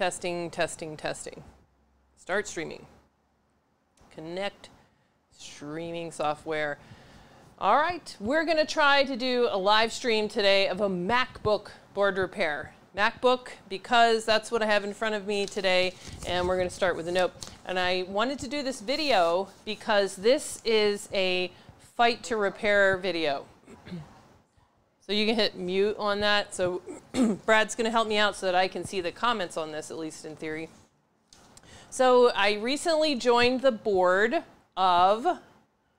Testing, testing, testing. Start streaming. Connect streaming software. All right, we're going to try to do a live stream today of a MacBook board repair. MacBook because that's what I have in front of me today and we're going to start with a note. And I wanted to do this video because this is a fight to repair video. So you can hit mute on that. So Brad's going to help me out so that I can see the comments on this, at least in theory. So I recently joined the board of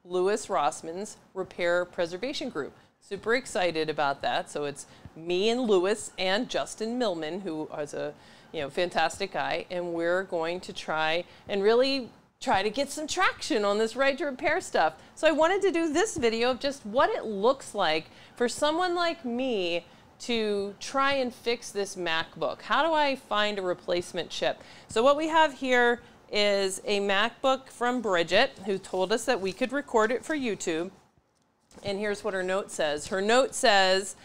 Louis Rossmann's Repair Preservation Group. Super excited about that. So it's me and Louis and Justin Millman, who is a you know fantastic guy, and we're going to try and really try to get some traction on this right to repair stuff. So I wanted to do this video of just what it looks like for someone like me to try and fix this MacBook. How do I find a replacement chip? So what we have here is a MacBook from Bridget who told us that we could record it for YouTube. And here's what her note says. Her note says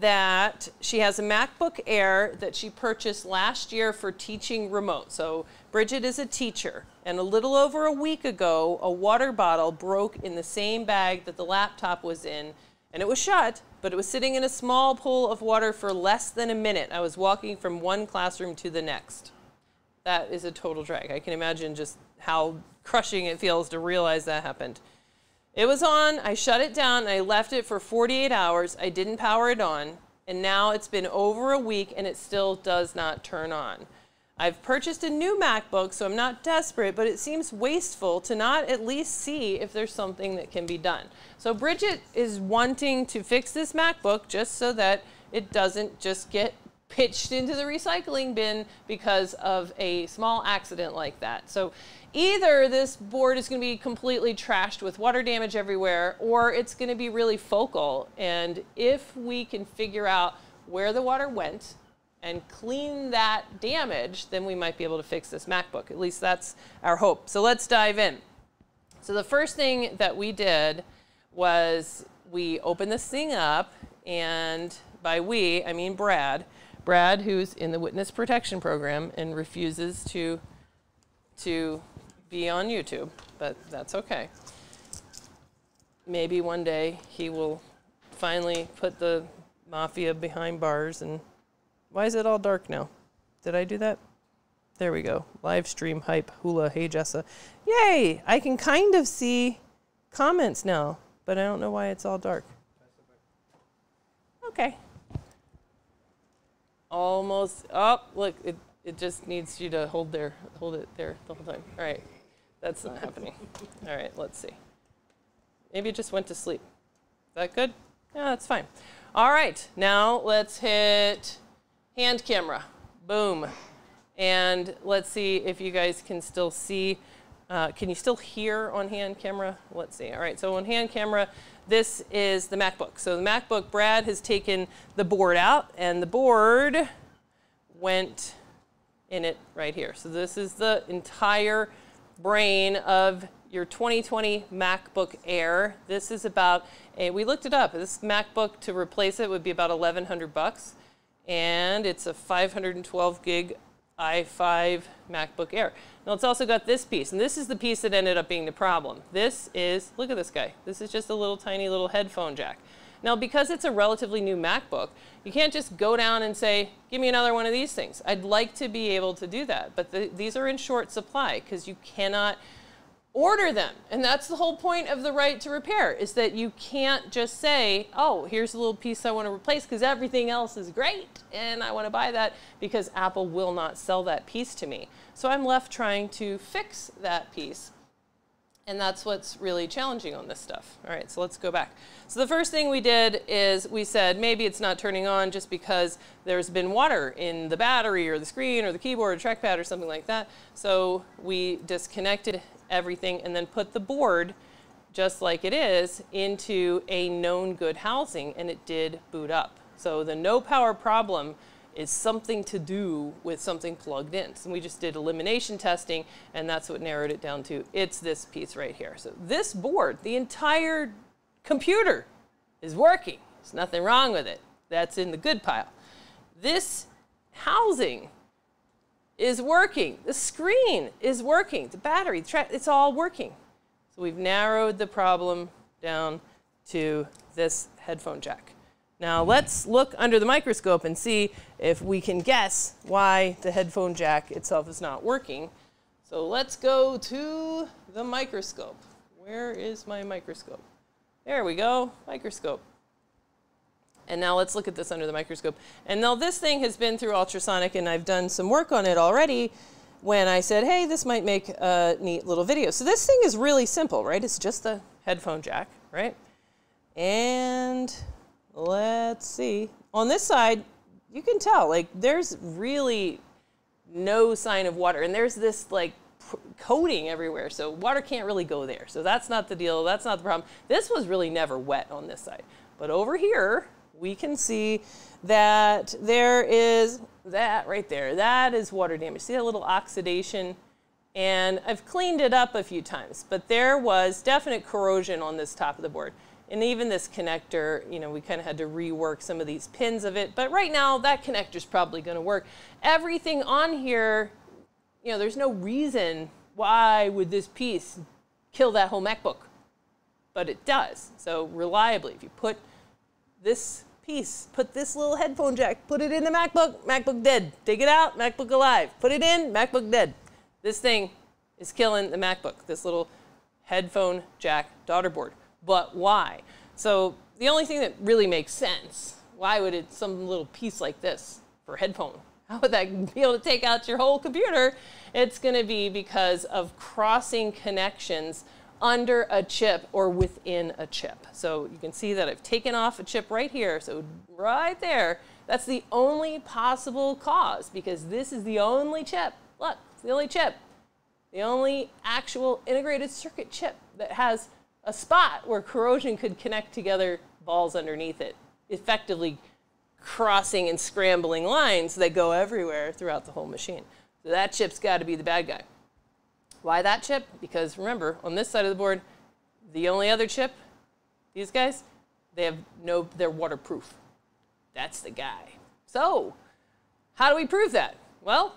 that she has a MacBook Air that she purchased last year for teaching remote. So Bridget is a teacher, and a little over a week ago, a water bottle broke in the same bag that the laptop was in, and it was shut, but it was sitting in a small pool of water for less than a minute. I was walking from one classroom to the next. That is a total drag. I can imagine just how crushing it feels to realize that happened. It was on, I shut it down, I left it for 48 hours. I didn't power it on, and now it's been over a week and it still does not turn on. I've purchased a new MacBook, so I'm not desperate, but it seems wasteful to not at least see if there's something that can be done. So Bridget is wanting to fix this MacBook just so that it doesn't just get pitched into the recycling bin because of a small accident like that. So either this board is going to be completely trashed with water damage everywhere or it's going to be really focal. And if we can figure out where the water went and clean that damage, then we might be able to fix this MacBook. At least that's our hope. So let's dive in. So the first thing that we did was we opened this thing up and by we, I mean Brad. Brad, who's in the witness protection program and refuses to, to be on YouTube, but that's okay. Maybe one day he will finally put the mafia behind bars and why is it all dark now? Did I do that? There we go. Live stream hype hula. Hey Jessa. Yay! I can kind of see comments now, but I don't know why it's all dark. Okay almost up. Oh, look, it, it just needs you to hold there, hold it there the whole time. All right, that's not happening. All right, let's see. Maybe it just went to sleep. Is that good? Yeah, that's fine. All right, now let's hit hand camera. Boom. And let's see if you guys can still see. Uh, can you still hear on hand camera? Let's see. All right, so on hand camera, this is the MacBook. So the MacBook, Brad has taken the board out and the board went in it right here. So this is the entire brain of your 2020 MacBook Air. This is about a, we looked it up. This MacBook to replace it would be about 1100 bucks. And it's a 512 gig i5 MacBook Air. Now it's also got this piece, and this is the piece that ended up being the problem. This is, look at this guy. This is just a little tiny little headphone jack. Now because it's a relatively new MacBook, you can't just go down and say, give me another one of these things. I'd like to be able to do that, but the, these are in short supply because you cannot order them. And that's the whole point of the right to repair is that you can't just say, oh, here's a little piece I want to replace because everything else is great and I want to buy that because Apple will not sell that piece to me. So I'm left trying to fix that piece. And that's what's really challenging on this stuff. All right, so let's go back. So the first thing we did is we said maybe it's not turning on just because there's been water in the battery or the screen or the keyboard or trackpad or something like that. So we disconnected everything and then put the board just like it is into a known good housing and it did boot up. So the no power problem is something to do with something plugged in. So we just did elimination testing and that's what narrowed it down to. It's this piece right here. So this board, the entire computer is working. There's nothing wrong with it. That's in the good pile. This housing is working. The screen is working. The battery, it's all working. So we've narrowed the problem down to this headphone jack. Now let's look under the microscope and see if we can guess why the headphone jack itself is not working. So let's go to the microscope. Where is my microscope? There we go, microscope. And now let's look at this under the microscope. And now this thing has been through ultrasonic and I've done some work on it already when I said, hey, this might make a neat little video. So this thing is really simple, right? It's just a headphone jack, right? And let's see. On this side, you can tell, like, there's really no sign of water. And there's this, like, coating everywhere. So water can't really go there. So that's not the deal. That's not the problem. This was really never wet on this side. But over here, we can see that there is that right there. That is water damage. See that little oxidation? And I've cleaned it up a few times, but there was definite corrosion on this top of the board. And even this connector, you know, we kind of had to rework some of these pins of it. But right now, that connector is probably going to work. Everything on here, you know, there's no reason why would this piece kill that whole MacBook. But it does. So reliably, if you put this piece, put this little headphone jack, put it in the MacBook, MacBook dead. Take it out, MacBook alive. Put it in, MacBook dead. This thing is killing the MacBook, this little headphone jack daughter board. But why? So the only thing that really makes sense, why would it some little piece like this for headphone? How would that be able to take out your whole computer? It's going to be because of crossing connections under a chip or within a chip. So you can see that I've taken off a chip right here. So right there, that's the only possible cause because this is the only chip. Look, it's the only chip. The only actual integrated circuit chip that has a spot where corrosion could connect together balls underneath it, effectively crossing and scrambling lines that go everywhere throughout the whole machine. So that chip's got to be the bad guy. Why that chip? Because remember, on this side of the board, the only other chip, these guys, they have no, they're waterproof. That's the guy. So, how do we prove that? Well,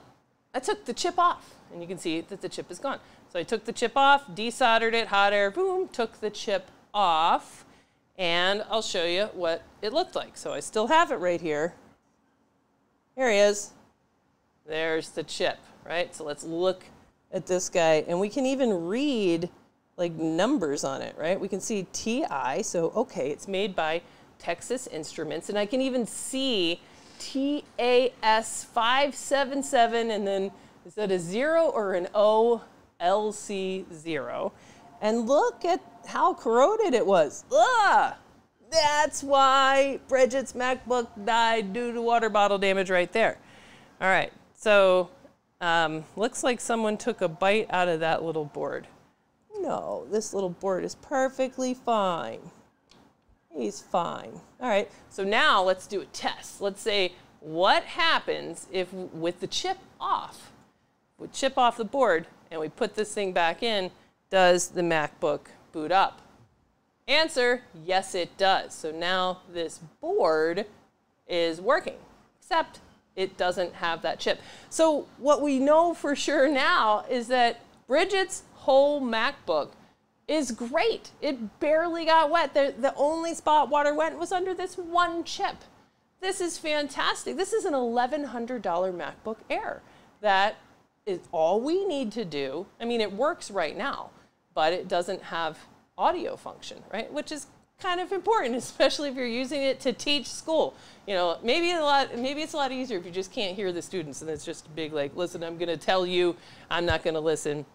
I took the chip off, and you can see that the chip is gone. So I took the chip off, desoldered it, hot air, boom, took the chip off, and I'll show you what it looked like. So I still have it right here. Here he is. There's the chip, right? So let's look at this guy, and we can even read like numbers on it, right? We can see TI, so okay, it's made by Texas Instruments, and I can even see TAS 577, and then is that a zero or an O LC0? And look at how corroded it was. Ugh! That's why Bridget's MacBook died due to water bottle damage right there. All right, so um, looks like someone took a bite out of that little board. No, this little board is perfectly fine. He's fine. All right, so now let's do a test. Let's say what happens if with the chip off, we chip off the board and we put this thing back in, does the MacBook boot up? Answer, yes it does. So now this board is working, except it doesn't have that chip. So what we know for sure now is that Bridget's whole MacBook is great. It barely got wet. The, the only spot water went was under this one chip. This is fantastic. This is an $1,100 MacBook Air. That is all we need to do. I mean, it works right now, but it doesn't have audio function, right? Which is kind of important, especially if you're using it to teach school. You know, maybe a lot, maybe it's a lot easier if you just can't hear the students and it's just big like, listen, I'm going to tell you, I'm not going to listen.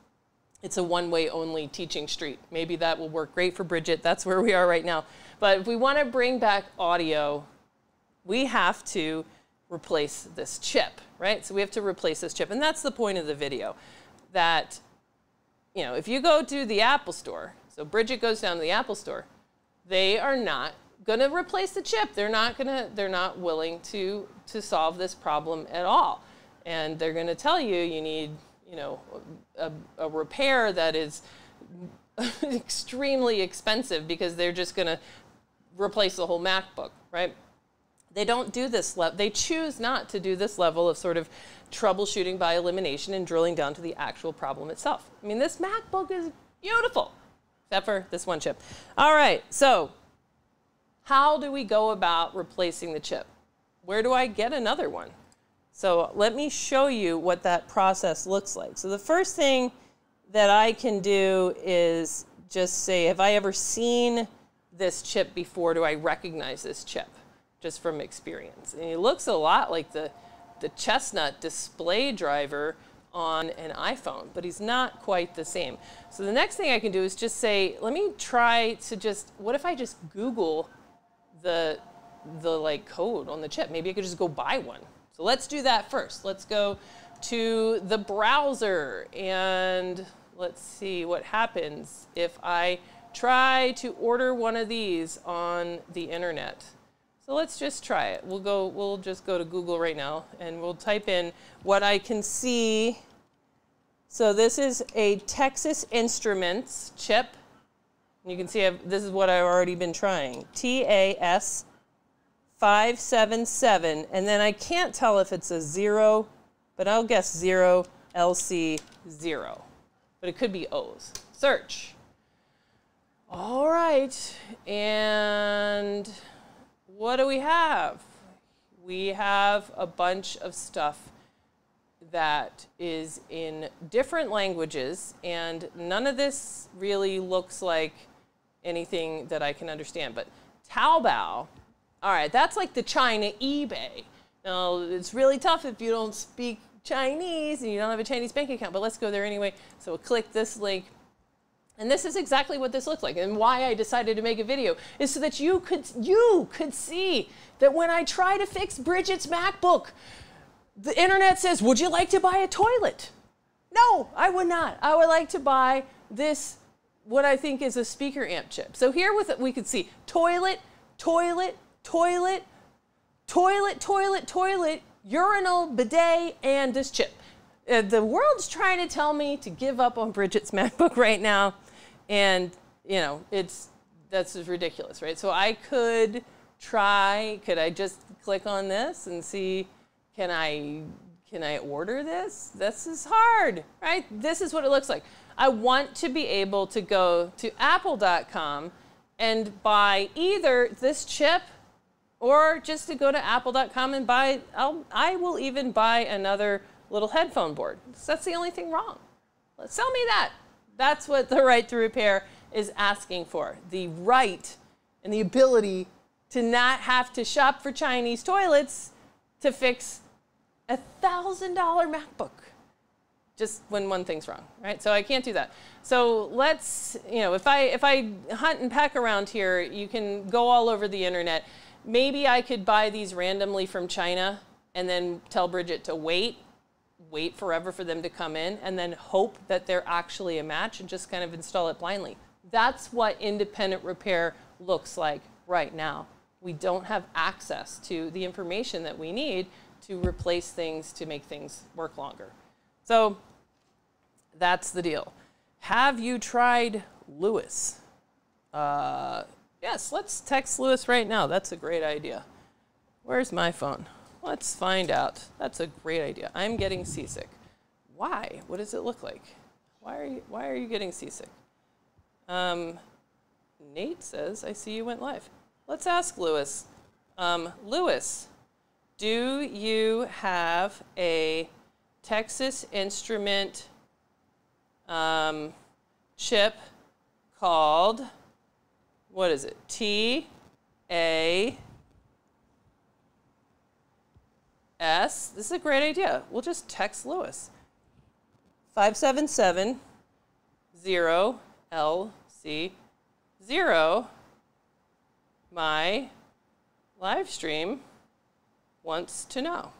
It's a one-way only teaching street. Maybe that will work great for Bridget. That's where we are right now. But if we want to bring back audio, we have to replace this chip, right? So we have to replace this chip. And that's the point of the video, that, you know, if you go to the Apple store, so Bridget goes down to the Apple store, they are not going to replace the chip. They're not going to, they're not willing to, to solve this problem at all. And they're going to tell you you need, you know, a, a repair that is extremely expensive because they're just going to replace the whole MacBook, right? They don't do this level, they choose not to do this level of sort of troubleshooting by elimination and drilling down to the actual problem itself. I mean, this MacBook is beautiful, except for this one chip. All right, so how do we go about replacing the chip? Where do I get another one? So let me show you what that process looks like. So the first thing that I can do is just say, have I ever seen this chip before? Do I recognize this chip just from experience? And it looks a lot like the, the chestnut display driver on an iPhone, but he's not quite the same. So the next thing I can do is just say, let me try to just, what if I just Google the, the like code on the chip? Maybe I could just go buy one. So let's do that first. Let's go to the browser and let's see what happens if I try to order one of these on the internet. Let's just try it. We'll go, we'll just go to Google right now and we'll type in what I can see. So this is a Texas Instruments chip. You can see I've, this is what I've already been trying. TAS 577. And then I can't tell if it's a zero, but I'll guess zero, LC zero but it could be O's. Search. All right, and what do we have? We have a bunch of stuff that is in different languages, and none of this really looks like anything that I can understand. But Taobao, all right, that's like the China eBay. Now, it's really tough if you don't speak Chinese and you don't have a Chinese bank account, but let's go there anyway. So we'll click this link. And this is exactly what this looks like. And why I decided to make a video is so that you could, you could see that when I try to fix Bridget's MacBook, the internet says, would you like to buy a toilet? No, I would not. I would like to buy this, what I think is a speaker amp chip. So here with it, we could see toilet, toilet, toilet, toilet, toilet, toilet, urinal, bidet, and this chip. Uh, the world's trying to tell me to give up on Bridget's MacBook right now, and you know it's that's just ridiculous, right? So I could try. Could I just click on this and see? Can I can I order this? This is hard, right? This is what it looks like. I want to be able to go to apple.com and buy either this chip or just to go to apple.com and buy, I'll, I will even buy another little headphone board. So that's the only thing wrong. Sell me that. That's what the right to repair is asking for. The right and the ability to not have to shop for Chinese toilets to fix a $1,000 MacBook just when one thing's wrong, right? So I can't do that. So let's, you know, if I if I hunt and peck around here, you can go all over the internet maybe I could buy these randomly from China and then tell Bridget to wait, wait forever for them to come in, and then hope that they're actually a match and just kind of install it blindly. That's what independent repair looks like right now. We don't have access to the information that we need to replace things to make things work longer. So that's the deal. Have you tried Louis? Uh, Yes, let's text Louis right now. That's a great idea. Where's my phone? Let's find out. That's a great idea. I'm getting seasick. Why? What does it look like? Why are you, why are you getting seasick? Um, Nate says, I see you went live. Let's ask Louis. Um, Louis, do you have a Texas Instrument um, chip called what is it? T A S. This is a great idea. We'll just text Louis. 577 0 LC 0. My live stream wants to know.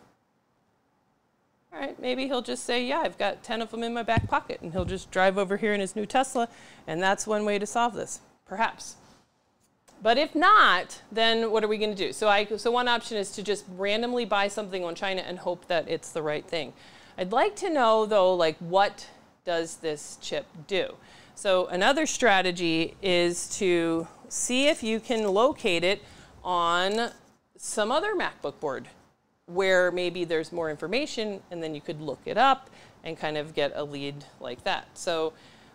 All right, maybe he'll just say, yeah, I've got 10 of them in my back pocket, and he'll just drive over here in his new Tesla, and that's one way to solve this, perhaps. But if not, then what are we going to do? So, I, so one option is to just randomly buy something on China and hope that it's the right thing. I'd like to know though, like what does this chip do? So another strategy is to see if you can locate it on some other MacBook board where maybe there's more information and then you could look it up and kind of get a lead like that. So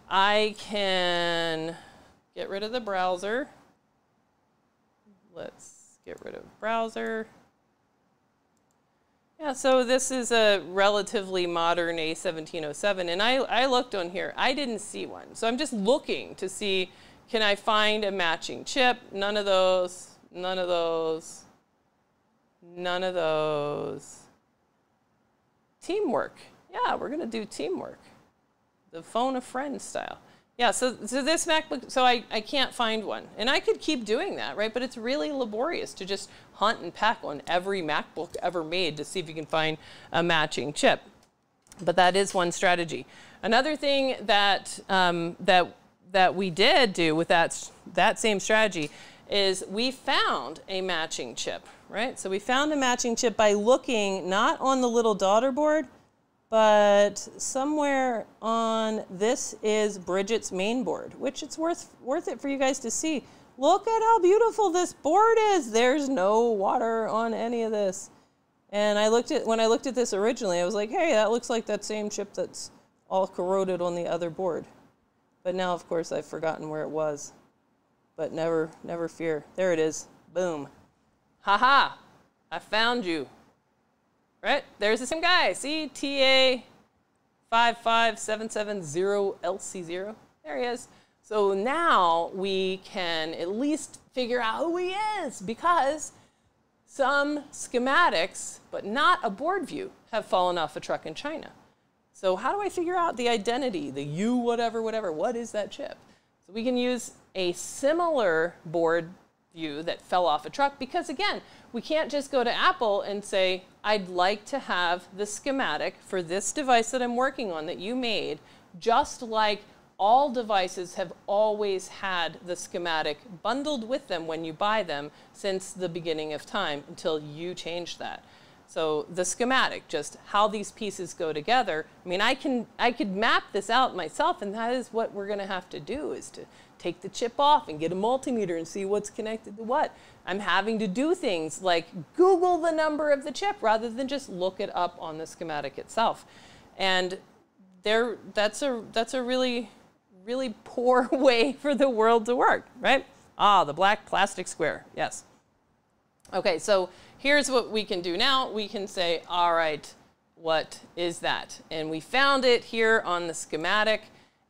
I can get rid of the browser. Let's get rid of browser. Yeah, so this is a relatively modern A1707, and I, I looked on here. I didn't see one. So I'm just looking to see, can I find a matching chip? None of those, none of those, none of those. Teamwork. Yeah, we're going to do teamwork. The phone a friend style. Yeah, so, so this MacBook, so I, I can't find one. And I could keep doing that, right? But it's really laborious to just hunt and peck on every MacBook ever made to see if you can find a matching chip. But that is one strategy. Another thing that, um, that, that we did do with that, that same strategy is we found a matching chip, right? So we found a matching chip by looking not on the little daughter board, but somewhere on this is Bridget's main board, which it's worth worth it for you guys to see. Look at how beautiful this board is. There's no water on any of this. And I looked at when I looked at this originally, I was like, hey, that looks like that same chip that's all corroded on the other board. But now of course I've forgotten where it was. But never never fear. There it is. Boom. Haha. -ha. I found you. Right? There's the same guy. See? TA 55770LC0. There he is. So now we can at least figure out who he is because some schematics, but not a board view, have fallen off a truck in China. So how do I figure out the identity, the U whatever, whatever, what is that chip? So we can use a similar board view that fell off a truck because again, we can't just go to Apple and say, I'd like to have the schematic for this device that I'm working on that you made, just like all devices have always had the schematic bundled with them when you buy them since the beginning of time until you change that. So the schematic, just how these pieces go together. I mean, I can I could map this out myself, and that is what we're going to have to do is to take the chip off and get a multimeter and see what's connected to what. I'm having to do things like Google the number of the chip rather than just look it up on the schematic itself. And there, that's a that's a really really poor way for the world to work, right? Ah, the black plastic square. Yes. Okay, so here's what we can do now. We can say, all right, what is that? And we found it here on the schematic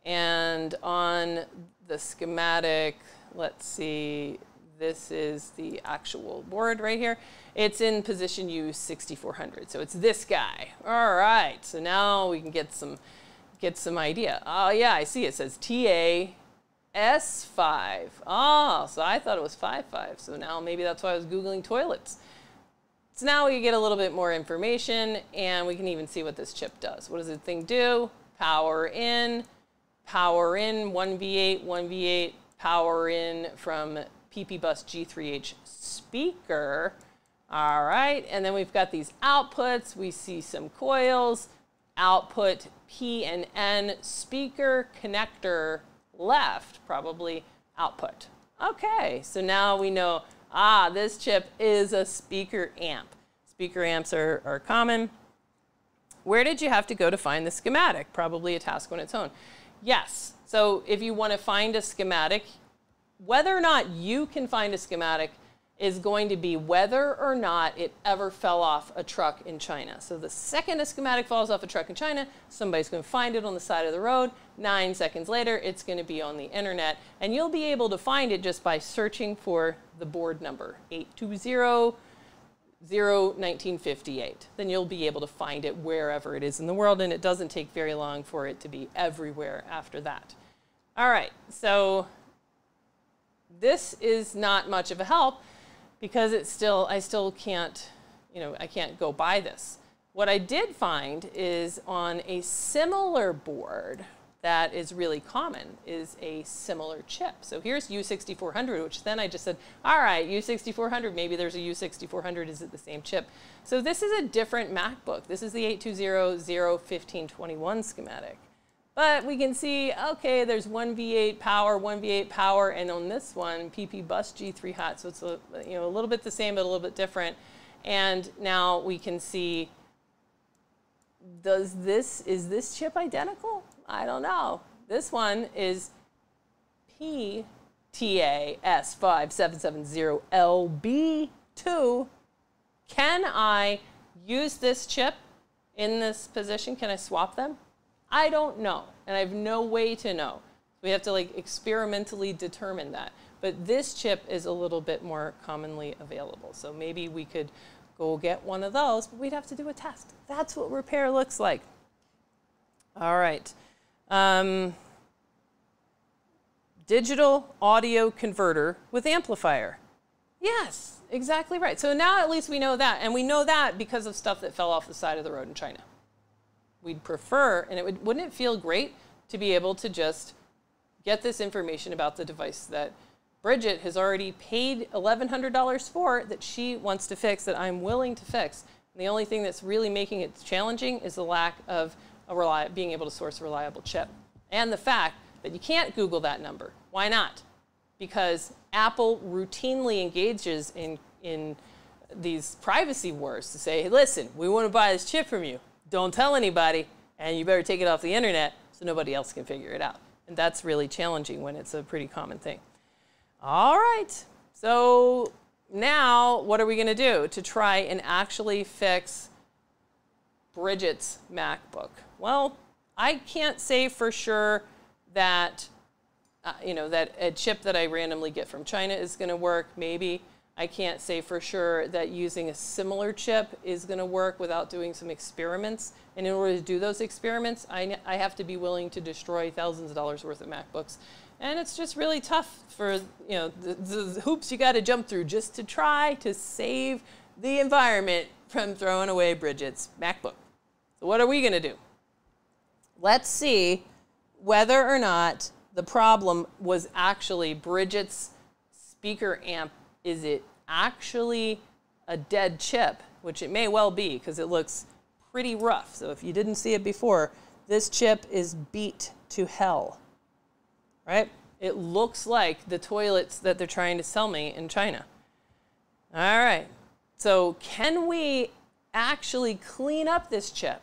and on the schematic, let's see, this is the actual board right here. It's in position U6400, so it's this guy. All right, so now we can get some, get some idea. Oh yeah, I see it says TA S5. Oh, so I thought it was 5.5, so now maybe that's why I was Googling toilets. So now we get a little bit more information and we can even see what this chip does. What does the thing do? Power in, power in 1V8, 1V8, power in from PP Bus G3H speaker. All right, and then we've got these outputs. We see some coils, output P and N speaker connector left, probably output. Okay, so now we know ah, this chip is a speaker amp. Speaker amps are, are common. Where did you have to go to find the schematic? Probably a task on its own. Yes, so if you want to find a schematic, whether or not you can find a schematic is going to be whether or not it ever fell off a truck in China. So the second a schematic falls off a truck in China, somebody's going to find it on the side of the road. Nine seconds later, it's going to be on the internet. And you'll be able to find it just by searching for the board number, 820-1958. Then you'll be able to find it wherever it is in the world, and it doesn't take very long for it to be everywhere after that. All right, so this is not much of a help because it's still, I still can't, you know, I can't go buy this. What I did find is on a similar board that is really common is a similar chip. So here's U6400, which then I just said, all right, U6400, maybe there's a U6400, is it the same chip? So this is a different MacBook. This is the 820-01521 schematic. But we can see, okay, there's one V8 power, one V8 power, and on this one, PP bus G3 hot. So it's a, you know, a little bit the same, but a little bit different. And now we can see, does this, is this chip identical? I don't know. This one is PTAS5770LB2. Can I use this chip in this position? Can I swap them? I don't know, and I have no way to know. We have to like experimentally determine that. But this chip is a little bit more commonly available. So maybe we could go get one of those, but we'd have to do a test. That's what repair looks like. All right. Um, digital audio converter with amplifier. Yes, exactly right. So now at least we know that. And we know that because of stuff that fell off the side of the road in China we'd prefer, and it would, wouldn't it feel great to be able to just get this information about the device that Bridget has already paid $1,100 for that she wants to fix, that I'm willing to fix. And the only thing that's really making it challenging is the lack of a being able to source a reliable chip. And the fact that you can't Google that number. Why not? Because Apple routinely engages in, in these privacy wars to say, hey, listen, we want to buy this chip from you don't tell anybody, and you better take it off the internet so nobody else can figure it out. And that's really challenging when it's a pretty common thing. All right, so now what are we going to do to try and actually fix Bridget's MacBook? Well, I can't say for sure that uh, you know that a chip that I randomly get from China is going to work. Maybe I can't say for sure that using a similar chip is going to work without doing some experiments. And in order to do those experiments, I, I have to be willing to destroy thousands of dollars worth of MacBooks. And it's just really tough for you know the, the hoops you got to jump through just to try to save the environment from throwing away Bridget's MacBook. So what are we going to do? Let's see whether or not the problem was actually Bridget's speaker amp is it actually a dead chip, which it may well be because it looks pretty rough. So if you didn't see it before, this chip is beat to hell, right? It looks like the toilets that they're trying to sell me in China. All right, so can we actually clean up this chip?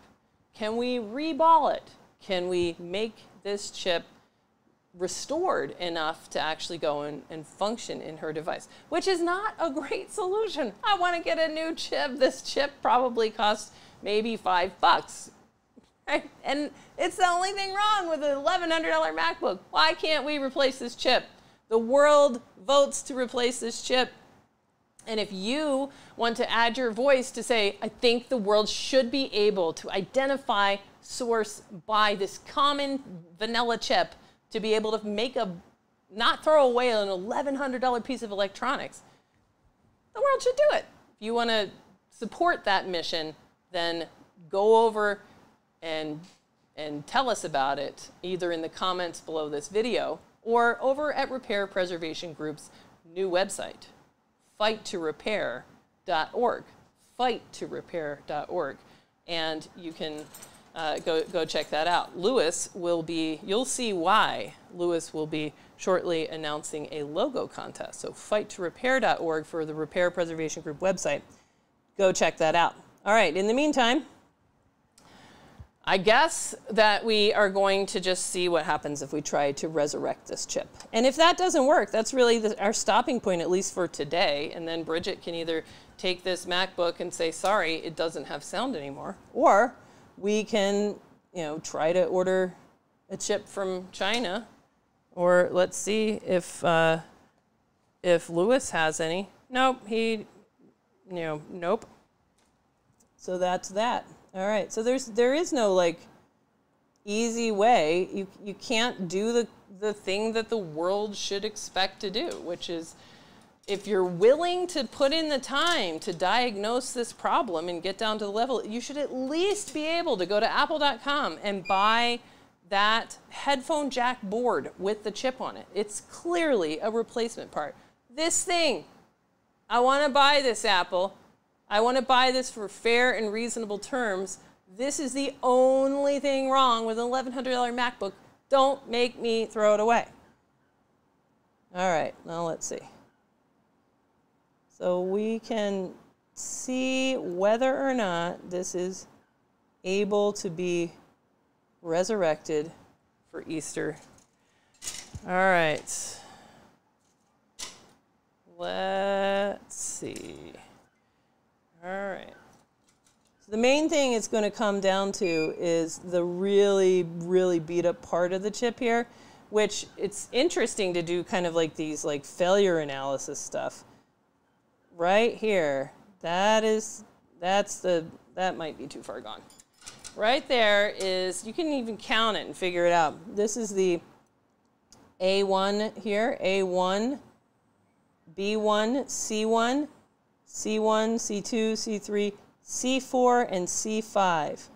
Can we reball it? Can we make this chip restored enough to actually go and, and function in her device, which is not a great solution. I want to get a new chip. This chip probably costs maybe five bucks. Right? And it's the only thing wrong with an $1,100 MacBook. Why can't we replace this chip? The world votes to replace this chip. And if you want to add your voice to say, I think the world should be able to identify source by this common vanilla chip to be able to make a, not throw away an $1,100 piece of electronics, the world should do it. If you want to support that mission, then go over and, and tell us about it either in the comments below this video or over at Repair Preservation Group's new website, fighttorepair.org. Fighttorepair.org. And you can uh, go, go check that out. Louis will be, you'll see why Louis will be shortly announcing a logo contest. So fighttorepair.org for the Repair Preservation Group website. Go check that out. All right, in the meantime, I guess that we are going to just see what happens if we try to resurrect this chip. And if that doesn't work, that's really the, our stopping point, at least for today. And then Bridget can either take this MacBook and say, sorry, it doesn't have sound anymore, or we can, you know, try to order a chip from China, or let's see if uh, if Louis has any. Nope, he, you know, nope. So that's that. All right. So there's there is no like easy way. You you can't do the the thing that the world should expect to do, which is if you're willing to put in the time to diagnose this problem and get down to the level, you should at least be able to go to apple.com and buy that headphone jack board with the chip on it. It's clearly a replacement part. This thing, I want to buy this Apple. I want to buy this for fair and reasonable terms. This is the only thing wrong with an $1,100 MacBook. Don't make me throw it away. All right, now let's see. So we can see whether or not this is able to be resurrected for Easter. All right. Let's see. All right. So the main thing it's going to come down to is the really, really beat up part of the chip here, which it's interesting to do kind of like these like failure analysis stuff. Right here, that is, that's the, that might be too far gone. Right there is, you can even count it and figure it out. This is the A1 here, A1, B1, C1, C1, C2, C3, C4, and C5.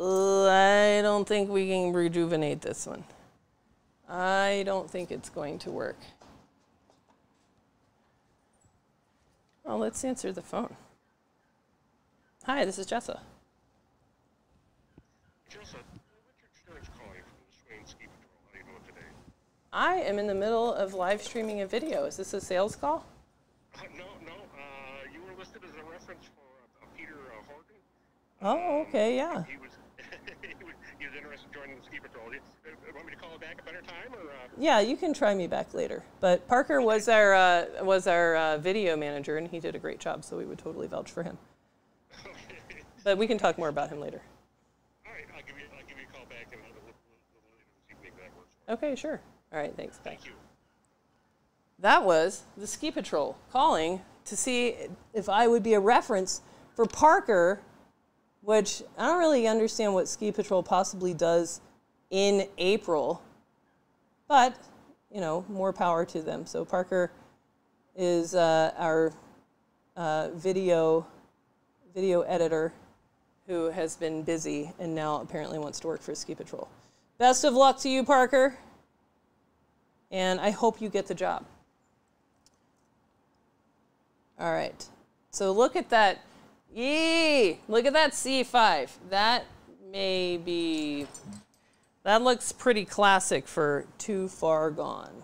I don't think we can rejuvenate this one. I don't think it's going to work. Well, let's answer the phone. Hi, this is Jessa. Jessa, Richard Stearns calling from the Swain Ski Patrol. How you doing today? I am in the middle of live streaming a video. Is this a sales call? Uh, no, no. Uh, you were listed as a reference for uh, Peter uh, Horton. Oh, okay, yeah. He was, he was he was interested in joining the ski patrol. You, uh, want me to call back a better time, or? Uh, Yeah, you can try me back later. But Parker was our uh, was our uh, video manager, and he did a great job. So we would totally vouch for him. But we can talk more about him later. all right, I'll give you I'll give you a call back in a little, little later this evening. if That works. for you. Okay, sure. All right, thanks. Bye. Thank you. That was the ski patrol calling to see if I would be a reference for Parker, which I don't really understand what ski patrol possibly does in April, but you know, more power to them. So Parker is uh, our uh, video video editor who has been busy and now apparently wants to work for ski patrol. Best of luck to you, Parker, and I hope you get the job. All right. So look at that. Yee! Look at that C5. That may be, that looks pretty classic for too far gone.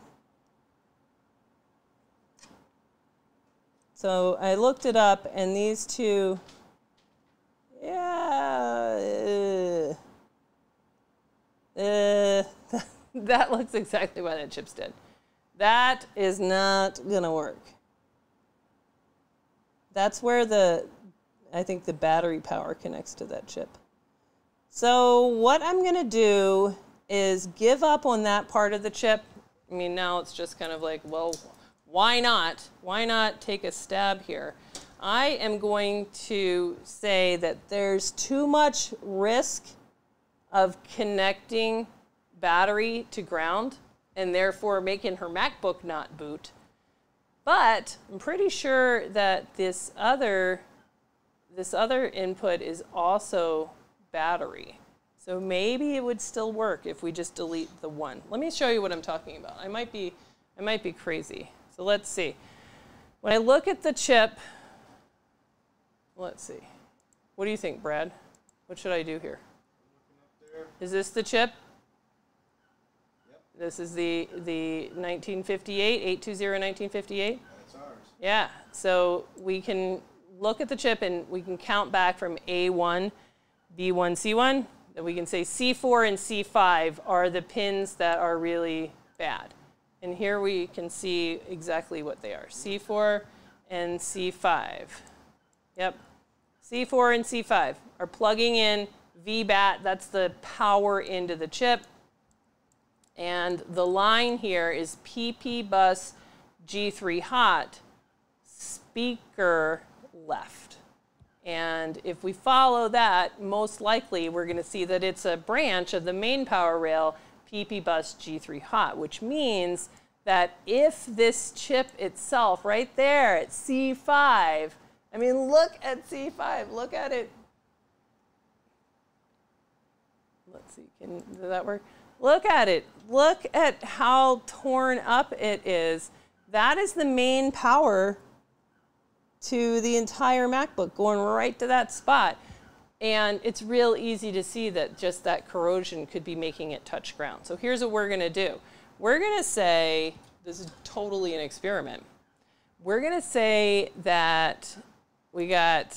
So I looked it up, and these two, yeah, uh, uh, that looks exactly why that chip's did. That is not gonna work. That's where the, I think the battery power connects to that chip. So what I'm gonna do is give up on that part of the chip. I mean, now it's just kind of like, well, why not? Why not take a stab here? I am going to say that there's too much risk of connecting battery to ground and therefore making her MacBook not boot. But I'm pretty sure that this other this other input is also battery. So maybe it would still work if we just delete the one. Let me show you what I'm talking about. I might be I might be crazy. So let's see. When I look at the chip, let's see. What do you think, Brad? What should I do here? Is this the chip? Yep. This is the, the 1958, 820 1958? That's ours. Yeah, so we can look at the chip and we can count back from A1, B1, C1. Then we can say C4 and C5 are the pins that are really bad. And here we can see exactly what they are C4 and C5. Yep. C4 and C5 are plugging in VBAT, that's the power into the chip. And the line here is PP bus G3 hot, speaker left. And if we follow that, most likely we're going to see that it's a branch of the main power rail PP bus G3 hot, which means that if this chip itself right there at C5, I mean, look at C5, look at it. Let's see, can, does that work? Look at it. Look at how torn up it is. That is the main power to the entire MacBook, going right to that spot. And it's real easy to see that just that corrosion could be making it touch ground. So here's what we're going to do. We're going to say, this is totally an experiment. We're going to say that we got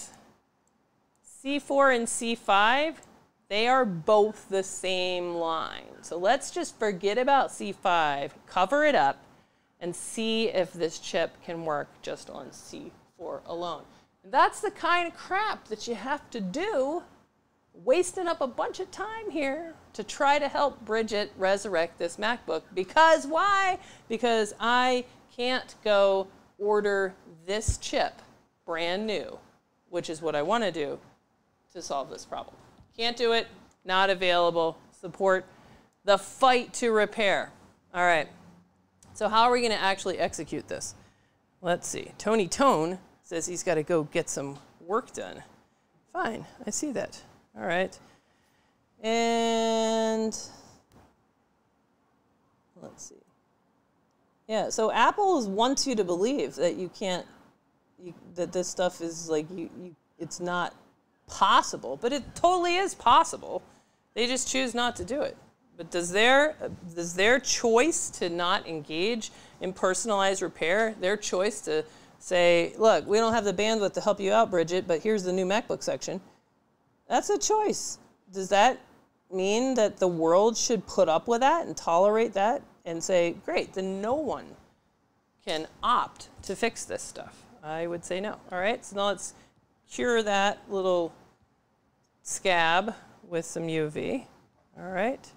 C4 and C5, they are both the same line. So let's just forget about C5, cover it up, and see if this chip can work just on C4 alone. That's the kind of crap that you have to do, wasting up a bunch of time here to try to help Bridget resurrect this MacBook. Because why? Because I can't go order this chip brand new, which is what I want to do to solve this problem. Can't do it, not available, support the fight to repair. All right, so how are we going to actually execute this? Let's see. Tony Tone says he's got to go get some work done. Fine, I see that. All right. And let's see. Yeah, so Apple wants you to believe that you can't, you, that this stuff is like, you, you, it's not possible, but it totally is possible. They just choose not to do it. But does their, does their choice to not engage in personalized repair, their choice to say, look, we don't have the bandwidth to help you out, Bridget, but here's the new MacBook section, that's a choice. Does that mean that the world should put up with that and tolerate that and say, great, then no one can opt to fix this stuff? I would say no. All right, so now let's cure that little scab with some UV. All right.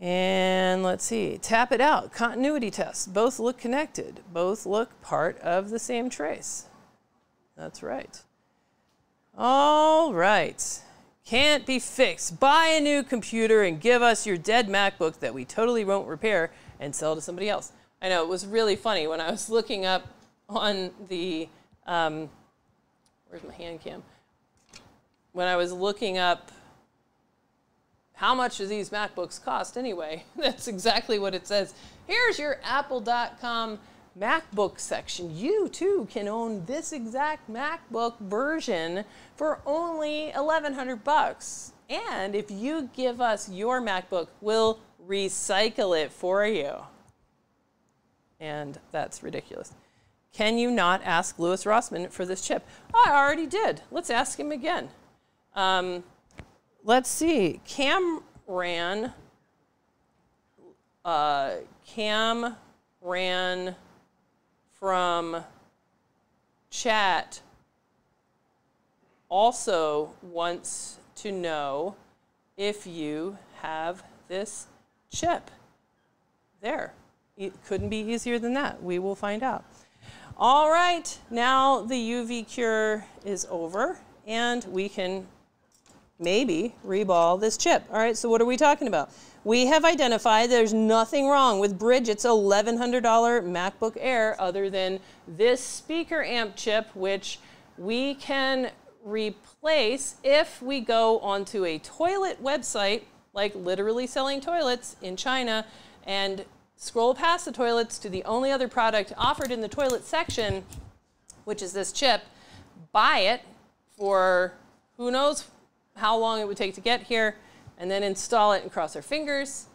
And let's see, tap it out. Continuity test. Both look connected. Both look part of the same trace. That's right. All right. Can't be fixed. Buy a new computer and give us your dead MacBook that we totally won't repair and sell to somebody else. I know, it was really funny when I was looking up on the, um, where's my hand cam? When I was looking up how much do these MacBooks cost anyway? That's exactly what it says. Here's your apple.com MacBook section. You too can own this exact MacBook version for only 1100 bucks. And if you give us your MacBook, we'll recycle it for you. And that's ridiculous. Can you not ask Louis Rossmann for this chip? I already did. Let's ask him again. Um, let's see. Cam ran. Uh, Cam ran from chat also wants to know if you have this chip. There. It couldn't be easier than that. We will find out. All right, now the UV cure is over and we can maybe reball this chip. All right, so what are we talking about? We have identified there's nothing wrong with Bridget's $1,100 MacBook Air other than this speaker amp chip, which we can replace if we go onto a toilet website, like literally selling toilets in China, and scroll past the toilets to the only other product offered in the toilet section, which is this chip, buy it for who knows how long it would take to get here, and then install it and cross our fingers.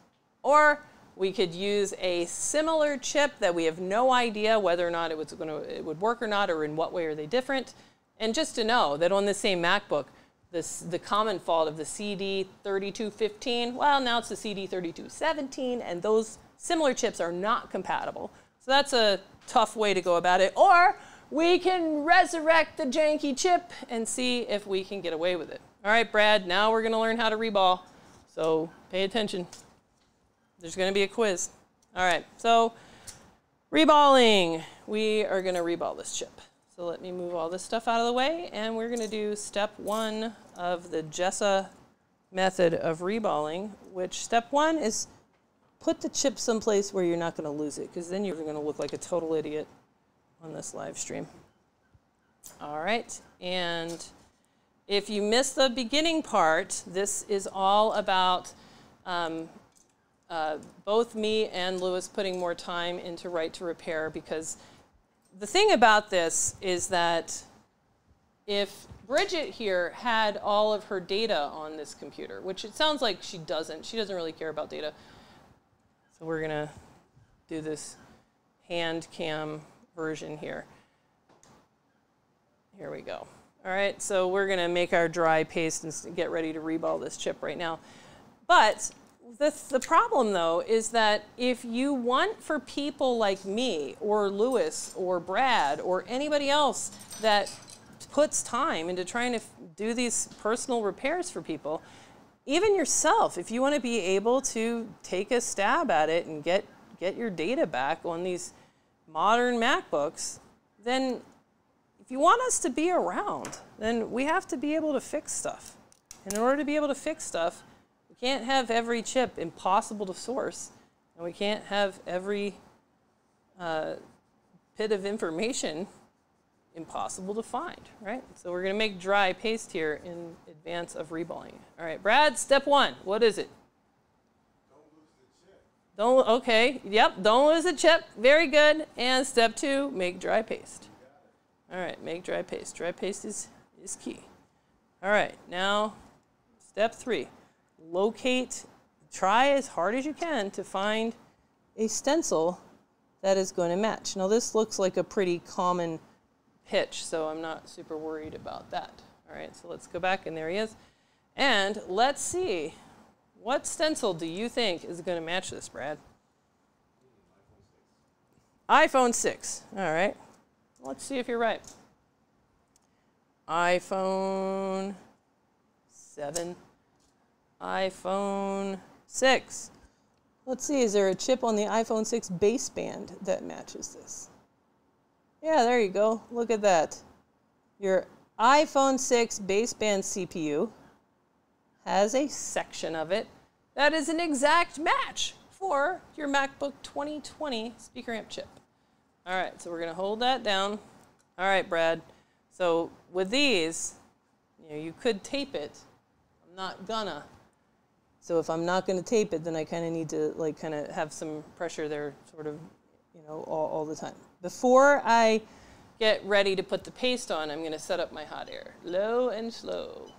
Or we could use a similar chip that we have no idea whether or not it, was gonna, it would work or not, or in what way are they different. And just to know that on the same MacBook, this, the common fault of the CD3215, well, now it's the CD3217, and those similar chips are not compatible. So that's a tough way to go about it. Or we can resurrect the janky chip and see if we can get away with it. All right, Brad, now we're going to learn how to reball. So pay attention. There's going to be a quiz. All right, so reballing. We are going to reball this chip. So let me move all this stuff out of the way, and we're going to do step one of the Jessa method of reballing, which step one is put the chip someplace where you're not going to lose it, because then you're going to look like a total idiot on this live stream. All right, and if you miss the beginning part, this is all about um, uh, both me and Louis putting more time into Right to Repair because the thing about this is that if Bridget here had all of her data on this computer, which it sounds like she doesn't. She doesn't really care about data. So we're gonna do this hand cam version here. Here we go. All right, so we're gonna make our dry paste and get ready to reball this chip right now. But the, the problem though is that if you want for people like me or Louis or Brad or anybody else that puts time into trying to do these personal repairs for people, even yourself, if you want to be able to take a stab at it and get, get your data back on these modern MacBooks, then if you want us to be around, then we have to be able to fix stuff. And in order to be able to fix stuff, we can't have every chip impossible to source, and we can't have every uh, bit of information impossible to find, right? So we're going to make dry paste here in advance of reballing. All right, Brad, step one, what is it? Don't, lose the chip. Don't okay, yep, don't lose the chip. Very good. And step two, make dry paste. All right, make dry paste. Dry paste is, is key. All right, now step three, locate, try as hard as you can to find a stencil that is going to match. Now this looks like a pretty common pitch, so I'm not super worried about that. All right, so let's go back, and there he is. And let's see, what stencil do you think is going to match this, Brad? iPhone 6. All right. Let's see if you're right. iPhone 7. iPhone 6. Let's see, is there a chip on the iPhone 6 baseband that matches this? Yeah, there you go. Look at that. Your iPhone 6 baseband CPU has a section of it that is an exact match for your MacBook 2020 speaker amp chip. All right, so we're going to hold that down. All right, Brad. So with these, you know, you could tape it. I'm not gonna. So if I'm not going to tape it, then I kind of need to like kind of have some pressure there, sort of, you know, all, all the time. Before I get ready to put the paste on, I'm going to set up my hot air, low and slow.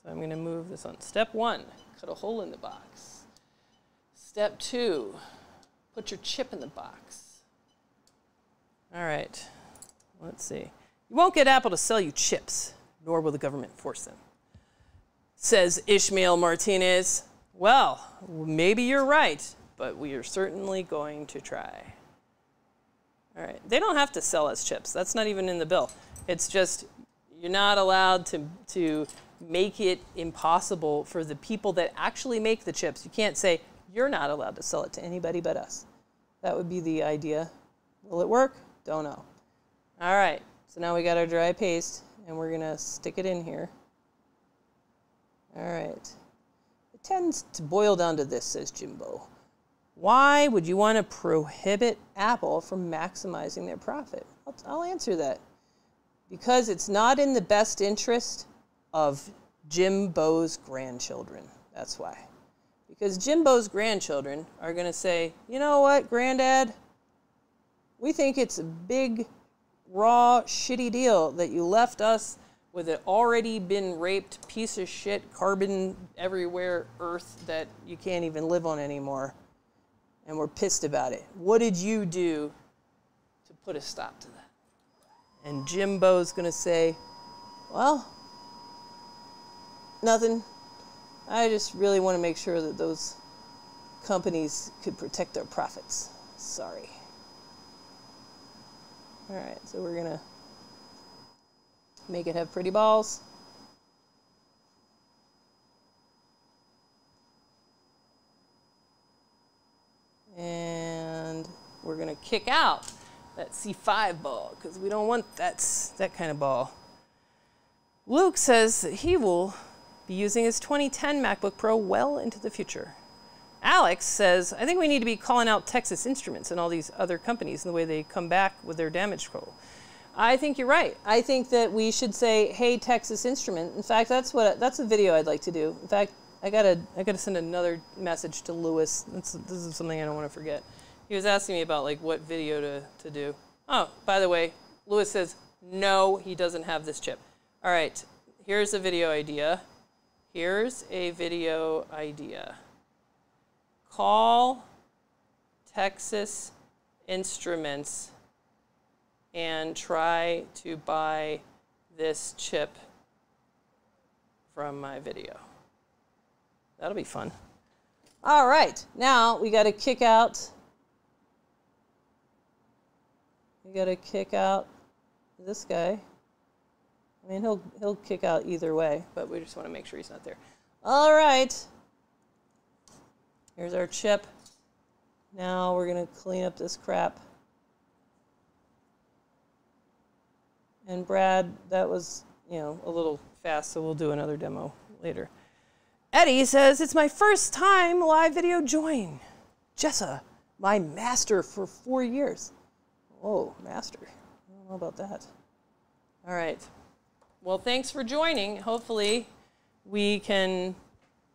So I'm going to move this on. Step one, cut a hole in the box. Step two, put your chip in the box. All right, let's see. You won't get Apple to sell you chips, nor will the government force them. Says Ishmael Martinez. Well, maybe you're right, but we are certainly going to try. All right. They don't have to sell us chips. That's not even in the bill. It's just you're not allowed to, to make it impossible for the people that actually make the chips. You can't say, you're not allowed to sell it to anybody but us. That would be the idea. Will it work? Don't know. All right. So now we got our dry paste, and we're to stick it in here. All right. It tends to boil down to this, says Jimbo. Why would you want to prohibit Apple from maximizing their profit? I'll, I'll answer that. Because it's not in the best interest of Jimbo's grandchildren. That's why. Because Jimbo's grandchildren are going to say, you know what, Granddad? We think it's a big, raw, shitty deal that you left us with an already been raped piece of shit, carbon everywhere Earth that you can't even live on anymore and we're pissed about it. What did you do to put a stop to that? And Jimbo's going to say, Well, nothing. I just really want to make sure that those companies could protect their profits. Sorry. All right, so we're going to make it have pretty balls. And we're going to kick out that C5 ball because we don't want that, that kind of ball. Luke says that he will be using his 2010 MacBook Pro well into the future. Alex says, I think we need to be calling out Texas Instruments and all these other companies and the way they come back with their damage control. I think you're right. I think that we should say, "Hey, Texas Instrument." In fact, that's what that's a video I'd like to do. In fact, I gotta I gotta send another message to Louis. That's, this is something I don't want to forget. He was asking me about like what video to, to do. Oh, by the way, Louis says No, he doesn't have this chip. All right, here's a video idea. Here's a video idea. Call Texas Instruments and try to buy this chip from my video. That'll be fun. All right, now we got to kick out. We got to kick out this guy. I mean, he'll he'll kick out either way, but we just want to make sure he's not there. All right. Here's our chip. Now we're going to clean up this crap. And Brad, that was, you know, a little fast, so we'll do another demo later. Eddie says, It's my first time live video join. Jessa, my master for four years. Oh, master. I don't know about that. All right. Well, thanks for joining. Hopefully, we can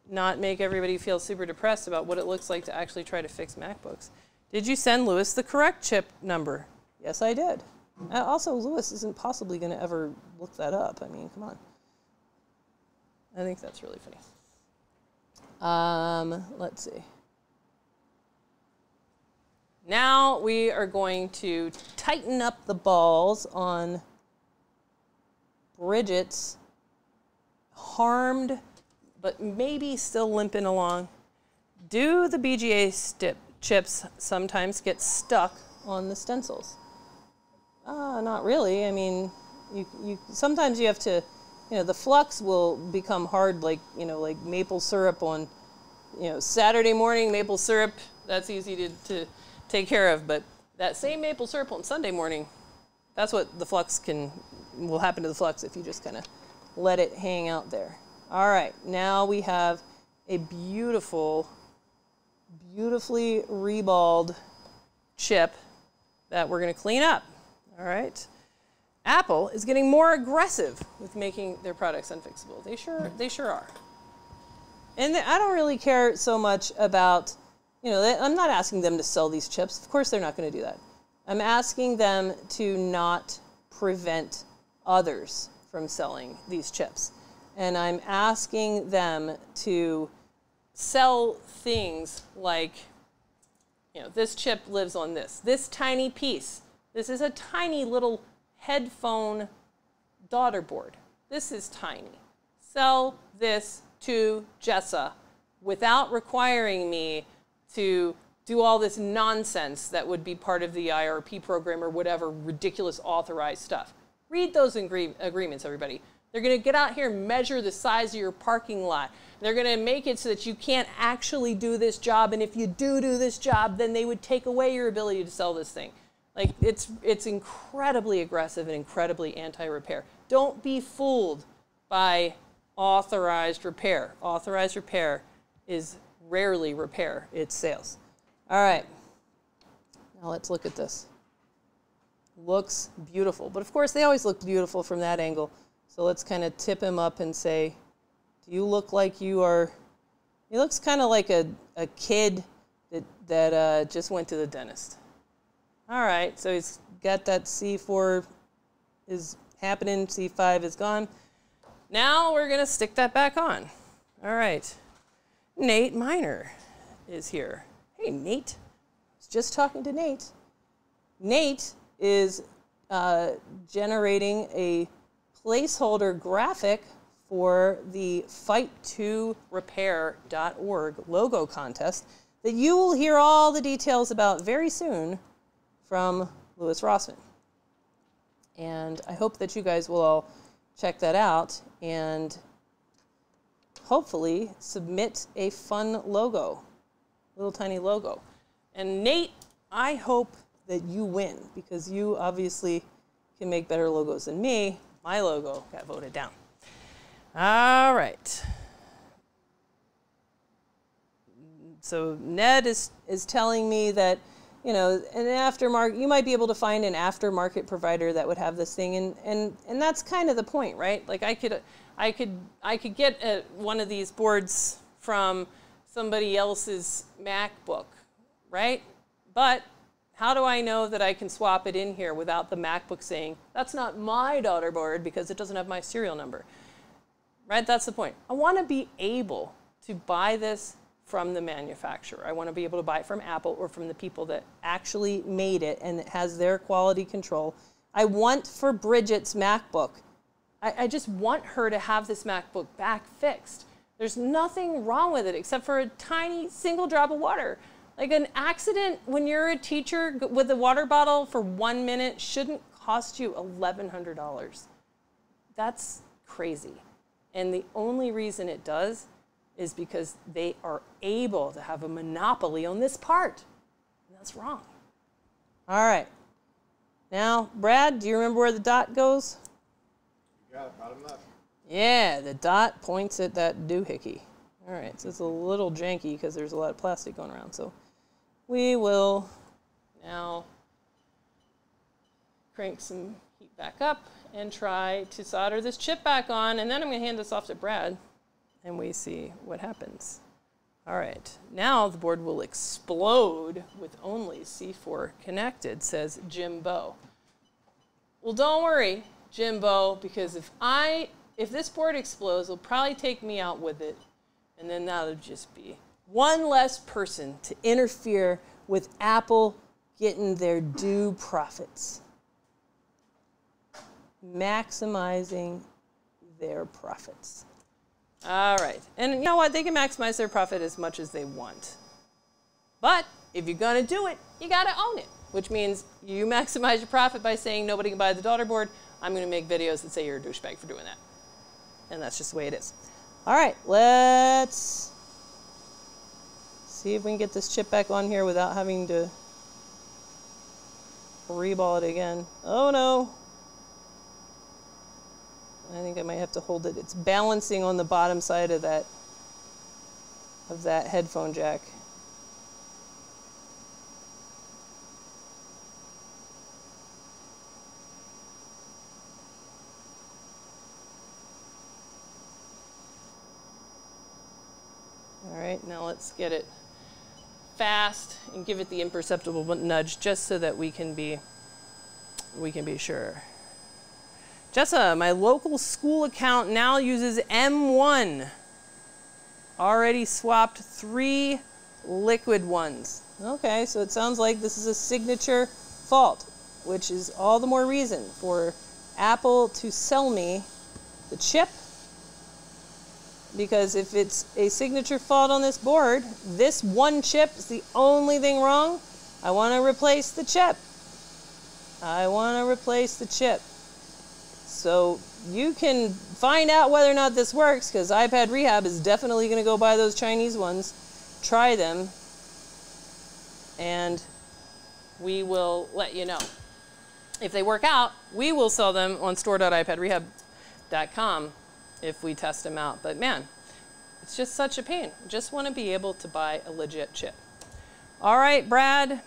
not make everybody feel super depressed about what it looks like to actually try to fix MacBooks. Did you send Louis the correct chip number? Yes, I did. Uh, also, Louis isn't possibly going to ever look that up. I mean, come on. I think that's really funny. Um, let's see. Now we are going to tighten up the balls on Bridget's harmed, but maybe still limping along. Do the BGA stip, chips sometimes get stuck on the stencils? Uh, not really. I mean, you, you sometimes you have to, you know, the flux will become hard, like you know, like maple syrup on, you know, Saturday morning maple syrup. That's easy to, to take care of, but that same maple syrup on Sunday morning, that's what the flux can will happen to the flux if you just kind of let it hang out there. All right, now we have a beautiful, beautifully reballed chip that we're going to clean up. All right. Apple is getting more aggressive with making their products unfixable. They sure, they sure are. And I don't really care so much about, you know, I'm not asking them to sell these chips. Of course, they're not going to do that. I'm asking them to not prevent others from selling these chips. And I'm asking them to sell things like, you know, this chip lives on this, this tiny piece. This is a tiny little headphone daughter board. This is tiny. Sell this to Jessa without requiring me to do all this nonsense that would be part of the IRP program or whatever ridiculous authorized stuff. Read those agree agreements, everybody. They're going to get out here and measure the size of your parking lot. They're going to make it so that you can't actually do this job. And if you do do this job, then they would take away your ability to sell this thing. Like it's it's incredibly aggressive and incredibly anti-repair. Don't be fooled by authorized repair. Authorized repair is rarely repair, it's sales. All right. Now let's look at this. Looks beautiful. But of course, they always look beautiful from that angle. So let's kind of tip him up and say, do you look like you are, he looks kind of like a, a kid that, that uh, just went to the dentist. All right, so he's got that C4 is happening, C5 is gone. Now we're gonna stick that back on. All right, Nate Miner is here. Hey, Nate. I was just talking to Nate. Nate is uh, generating a placeholder graphic for the fight2repair.org logo contest that you will hear all the details about very soon from Louis Rossmann. And I hope that you guys will all check that out and hopefully submit a fun logo, little tiny logo. And Nate, I hope that you win because you obviously can make better logos than me. My logo got voted down. All right. So Ned is, is telling me that you know, an aftermarket, you might be able to find an aftermarket provider that would have this thing, and and and that's kind of the point, right? Like I could, I could, I could get a, one of these boards from somebody else's MacBook, right? But how do I know that I can swap it in here without the MacBook saying, that's not my daughter board because it doesn't have my serial number? Right? That's the point. I want to be able to buy this from the manufacturer. I want to be able to buy it from Apple or from the people that actually made it and it has their quality control. I want for Bridget's MacBook, I, I just want her to have this MacBook back fixed. There's nothing wrong with it except for a tiny single drop of water. Like an accident when you're a teacher with a water bottle for one minute shouldn't cost you $1,100. That's crazy. And the only reason it does is because they are able to have a monopoly on this part. And that's wrong. All right. Now, Brad, do you remember where the dot goes? You got it, bottom left. Yeah, the dot points at that doohickey. All right, so it's a little janky because there's a lot of plastic going around. So we will now crank some heat back up and try to solder this chip back on. And then I'm going to hand this off to Brad and we see what happens. All right, now the board will explode with only C4 connected, says Jimbo. Well, don't worry, Jimbo, because if I if this board explodes, it'll probably take me out with it, and then that'll just be one less person to interfere with Apple getting their due profits, maximizing their profits. All right. And you know what? They can maximize their profit as much as they want. But if you're going to do it, you got to own it, which means you maximize your profit by saying nobody can buy the daughter board. I'm going to make videos that say you're a douchebag for doing that. And that's just the way it is. All right, let's see if we can get this chip back on here without having to reball it again. Oh no, I think I might have to hold it. It's balancing on the bottom side of that of that headphone jack. All right, now let's get it fast and give it the imperceptible nudge just so that we can be we can be sure. Jessa, my local school account now uses M1. Already swapped three liquid ones. Okay, so it sounds like this is a signature fault, which is all the more reason for Apple to sell me the chip. Because if it's a signature fault on this board, this one chip is the only thing wrong. I want to replace the chip. I want to replace the chip. So you can find out whether or not this works because iPad Rehab is definitely going to go buy those Chinese ones, try them, and we will let you know. If they work out, we will sell them on store.ipadrehab.com if we test them out. But man, it's just such a pain. Just want to be able to buy a legit chip. All right, Brad,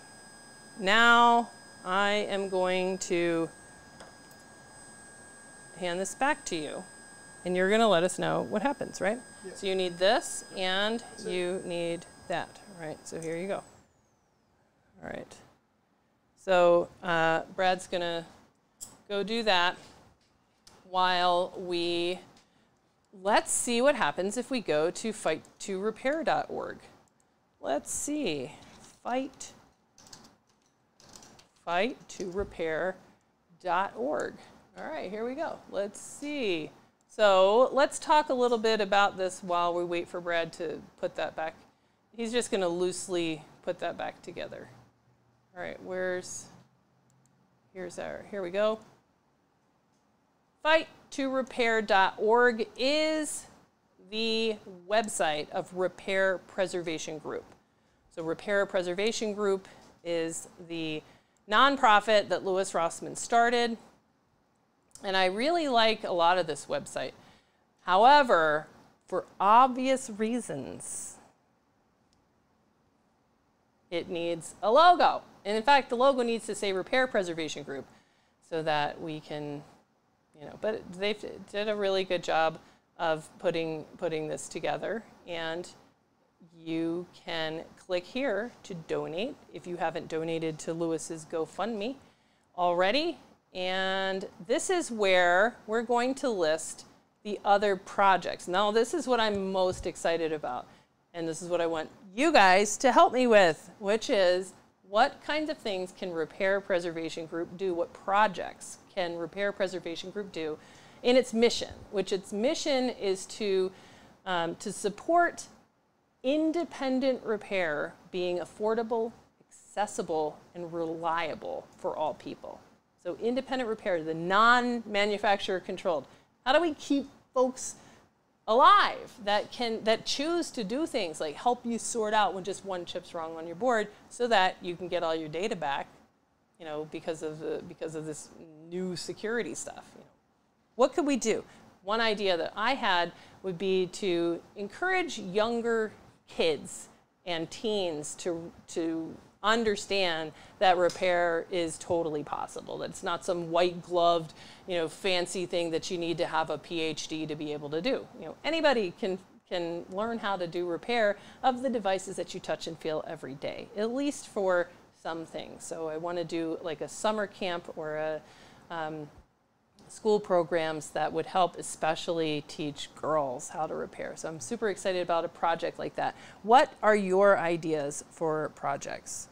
now I am going to hand this back to you. And you're going to let us know what happens, right? Yeah. So you need this and you need that, right? So here you go. All right. So uh, Brad's going to go do that while we let's see what happens if we go to fight2repair.org. Let's see. Fight fight2repair.org. All right, here we go. Let's see. So let's talk a little bit about this while we wait for Brad to put that back. He's just going to loosely put that back together. All right, where's, here's our, here we go. Fight2repair.org is the website of Repair Preservation Group. So Repair Preservation Group is the nonprofit that Louis Rossman started and I really like a lot of this website. However, for obvious reasons, it needs a logo. And in fact, the logo needs to say Repair Preservation Group so that we can, you know, but they did a really good job of putting, putting this together. And you can click here to donate if you haven't donated to Louis's GoFundMe already. And this is where we're going to list the other projects. Now, this is what I'm most excited about. And this is what I want you guys to help me with, which is what kinds of things can Repair Preservation Group do? What projects can Repair Preservation Group do in its mission? Which its mission is to, um, to support independent repair being affordable, accessible, and reliable for all people. So independent repair, the non-manufacturer controlled. How do we keep folks alive that can that choose to do things like help you sort out when just one chip's wrong on your board so that you can get all your data back, you know, because of the because of this new security stuff. You know. What could we do? One idea that I had would be to encourage younger kids and teens to to understand that repair is totally possible. That it's not some white gloved, you know, fancy thing that you need to have a PhD to be able to do. You know, anybody can can learn how to do repair of the devices that you touch and feel every day, at least for some things. So I want to do like a summer camp or a um, school programs that would help especially teach girls how to repair. So I'm super excited about a project like that. What are your ideas for projects?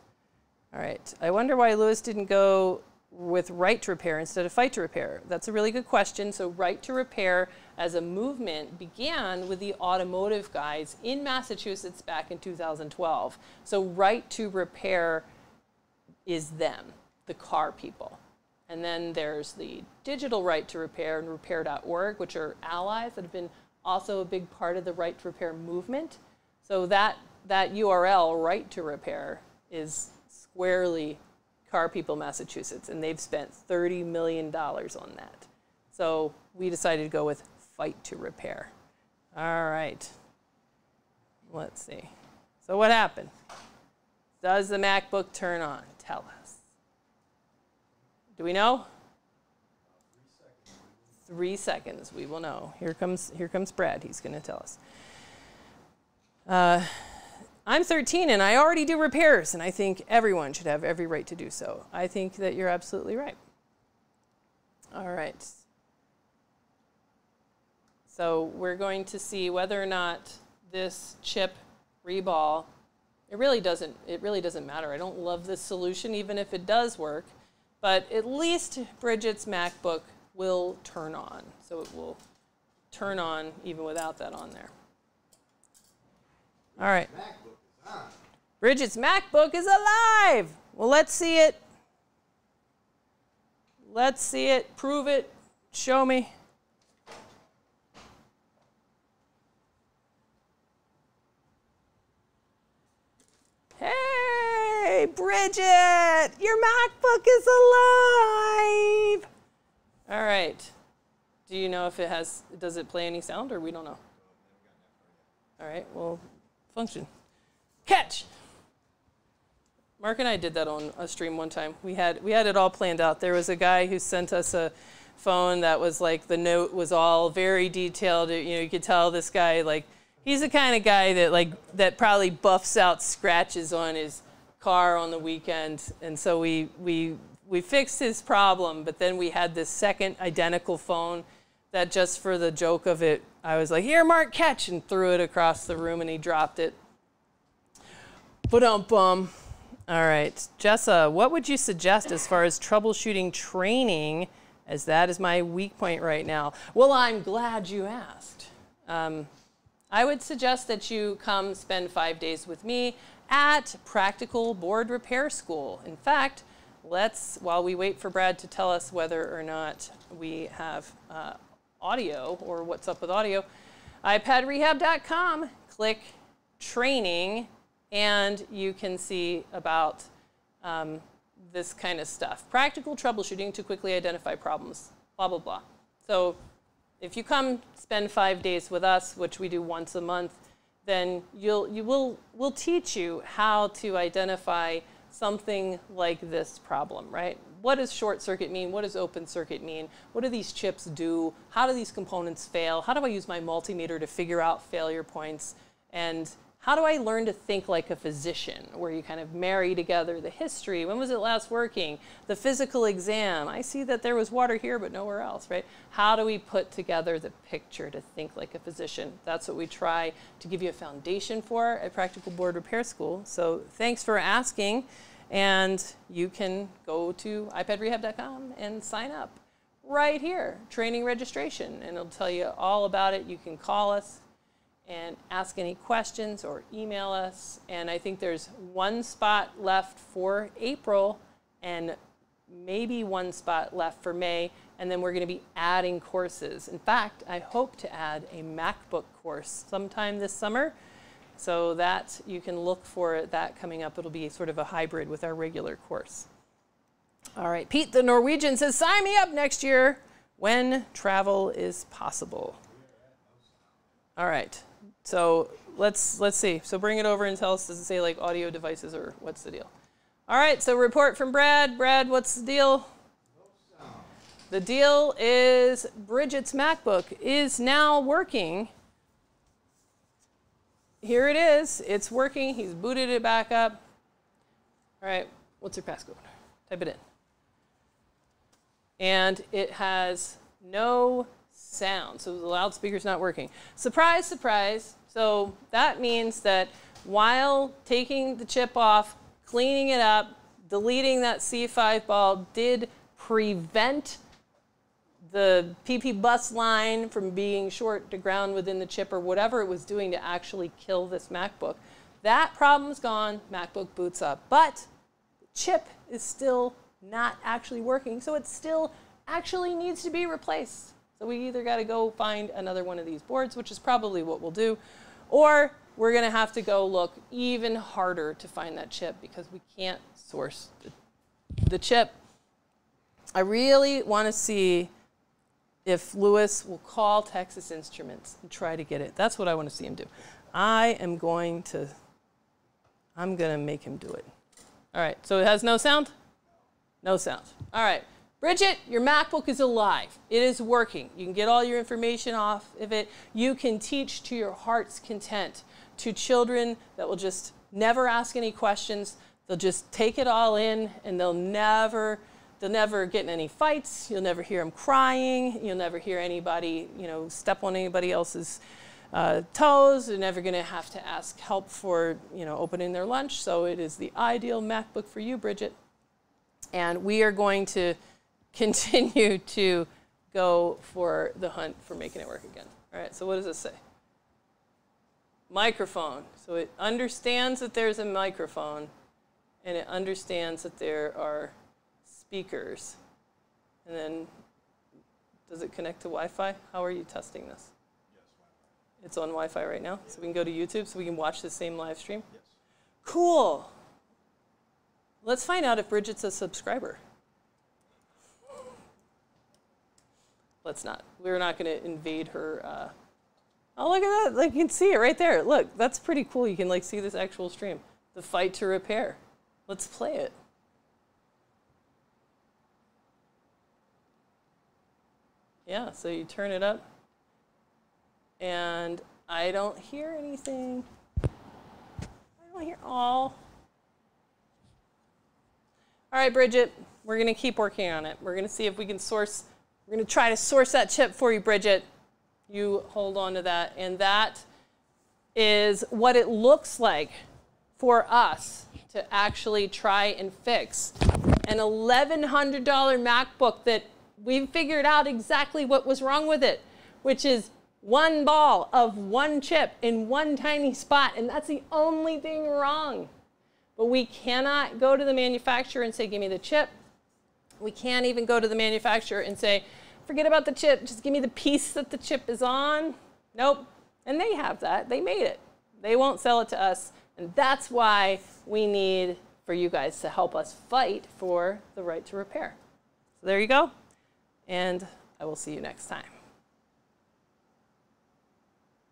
All right, I wonder why Louis didn't go with right to repair instead of fight to repair. That's a really good question. So right to repair as a movement began with the automotive guys in Massachusetts back in 2012. So right to repair is them, the car people. And then there's the digital right to repair and repair.org, which are allies that have been also a big part of the right to repair movement. So that, that URL, right to repair, is squarely Car People Massachusetts, and they've spent $30 million on that. So we decided to go with Fight to Repair. All right. Let's see. So what happened? Does the MacBook turn on? Tell us. Do we know? Three seconds, we will know. Here comes, here comes Brad. He's going to tell us. Uh, I'm 13 and I already do repairs, and I think everyone should have every right to do so. I think that you're absolutely right. All right. So we're going to see whether or not this chip reball, it really doesn't, it really doesn't matter. I don't love this solution, even if it does work. But at least Bridget's MacBook will turn on. So it will turn on even without that on there. All right. Bridget's MacBook is alive. Well, let's see it. Let's see it. Prove it. Show me. Hey, Bridget, your MacBook is alive. All right. Do you know if it has, does it play any sound or we don't know? All right, well, function. Catch. Mark and I did that on a stream one time. We had, we had it all planned out. There was a guy who sent us a phone that was like, the note was all very detailed. You know, you could tell this guy, like, he's the kind of guy that like that probably buffs out scratches on his car on the weekend. And so we we we fixed his problem but then we had this second identical phone that just for the joke of it i was like here mark catch and threw it across the room and he dropped it. But um bum all right. Jessa what would you suggest as far as troubleshooting training? As that is my weak point right now. Well i'm glad you asked. Um, I would suggest that you come spend five days with me at Practical Board Repair School. In fact, let's, while we wait for Brad to tell us whether or not we have uh, audio or what's up with audio, iPadRehab.com, click training, and you can see about um, this kind of stuff. Practical troubleshooting to quickly identify problems, blah, blah, blah. So if you come spend five days with us, which we do once a month, then you'll, you will, we'll teach you how to identify something like this problem, right? What does short circuit mean? What does open circuit mean? What do these chips do? How do these components fail? How do I use my multimeter to figure out failure points? And How do I learn to think like a physician, where you kind of marry together the history? When was it last working? The physical exam. I see that there was water here, but nowhere else, right? How do we put together the picture to think like a physician? That's what we try to give you a foundation for at Practical Board Repair School. So thanks for asking. And you can go to iPadRehab.com and sign up right here, training registration, and it'll tell you all about it. You can call us and ask any questions or email us. And I think there's one spot left for April and maybe one spot left for May. And then we're going to be adding courses. In fact, I hope to add a MacBook course sometime this summer. So that you can look for that coming up. It'll be sort of a hybrid with our regular course. All right, Pete the Norwegian says, sign me up next year when travel is possible. All right. So let's let's see. So bring it over and tell us. Does it say like audio devices or what's the deal? All right. So report from Brad. Brad, what's the deal? The deal is Bridget's MacBook is now working. Here it is. It's working. He's booted it back up. All right. What's your passcode? Type it in. And it has no sound. So the loudspeaker's not working. Surprise, surprise. So that means that while taking the chip off, cleaning it up, deleting that C5 ball did prevent the PP bus line from being short to ground within the chip or whatever it was doing to actually kill this MacBook. That problem's gone, MacBook boots up. But the chip is still not actually working, so it still actually needs to be replaced. So we either got to go find another one of these boards, which is probably what we'll do, or we're going to have to go look even harder to find that chip because we can't source the, the chip. I really want to see if Louis will call Texas Instruments and try to get it. That's what I want to see him do. I am going to, I'm going to make him do it. All right, so it has no sound? No sound. All right. Bridget, your MacBook is alive. It is working. You can get all your information off of it. You can teach to your heart's content to children that will just never ask any questions. They'll just take it all in and they'll never they'll never get in any fights. You'll never hear them crying. You'll never hear anybody, you know, step on anybody else's uh, toes. They're never going to have to ask help for, you know, opening their lunch. So it is the ideal MacBook for you, Bridget. And we are going to continue to go for the hunt for making it work again. All right, so what does this say? Microphone. So it understands that there's a microphone and it understands that there are speakers. And then does it connect to Wi-Fi? How are you testing this? Yes, Wi-Fi. It's on Wi-Fi right now, so we can go to YouTube so we can watch the same live stream? Yes. Cool. Let's find out if Bridget's a subscriber. Let's not. We're not going to invade her. Uh, oh, look at that. Like, you can see it right there. Look, that's pretty cool. You can like see this actual stream. The fight to repair. Let's play it. Yeah, so you turn it up. And I don't hear anything. I don't hear all. All right, Bridget, we're going to keep working on it. We're going to see if we can source we're going to try to source that chip for you, Bridget. You hold on to that. And that is what it looks like for us to actually try and fix an $1,100 MacBook that we figured out exactly what was wrong with it, which is one ball of one chip in one tiny spot, and that's the only thing wrong. But we cannot go to the manufacturer and say, give me the chip, we can't even go to the manufacturer and say, forget about the chip, just give me the piece that the chip is on. Nope. And they have that. They made it. They won't sell it to us. And that's why we need for you guys to help us fight for the right to repair. So there you go. And I will see you next time.